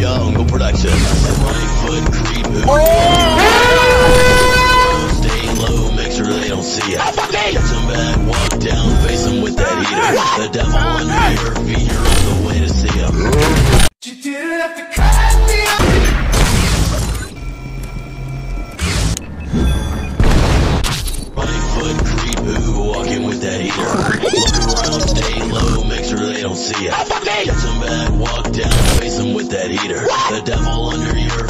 Uncle Production. Right foot creep. Stay low, make sure they don't see ya. Get some back, walk down, face 'em with that heater. The devil under your feet, you're on the way to see him. You didn't have to cut me Right foot creep, who walking with that heater. Look around, stay low, make sure they don't see ya. Get some back, walk down, that heater. The devil under your